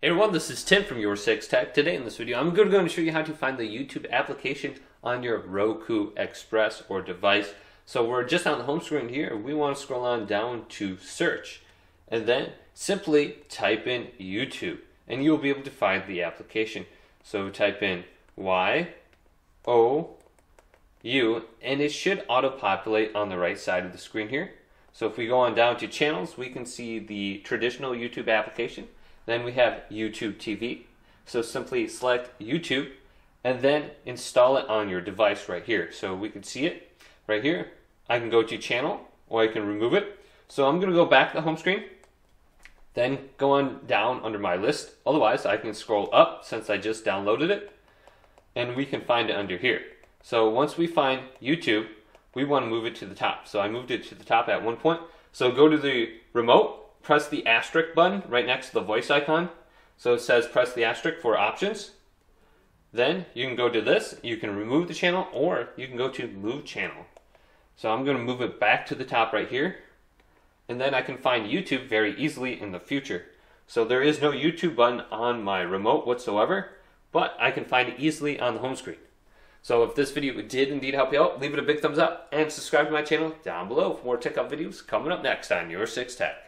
Hey everyone, this is Tim from Your Six Tech. Today in this video, I'm going to show you how to find the YouTube application on your Roku Express or device. So we're just on the home screen here. We want to scroll on down to search and then simply type in YouTube and you'll be able to find the application. So type in Y O U and it should auto-populate on the right side of the screen here. So if we go on down to channels, we can see the traditional YouTube application then we have YouTube TV. So simply select YouTube and then install it on your device right here. So we can see it right here. I can go to channel or I can remove it. So I'm going to go back to the home screen, then go on down under my list. Otherwise, I can scroll up since I just downloaded it and we can find it under here. So once we find YouTube, we want to move it to the top. So I moved it to the top at one point. So go to the remote press the asterisk button right next to the voice icon. So it says press the asterisk for options. Then you can go to this, you can remove the channel, or you can go to move channel. So I'm going to move it back to the top right here. And then I can find YouTube very easily in the future. So there is no YouTube button on my remote whatsoever, but I can find it easily on the home screen. So if this video did indeed help you out, leave it a big thumbs up and subscribe to my channel down below for more tech up videos coming up next on Your 6 Tech.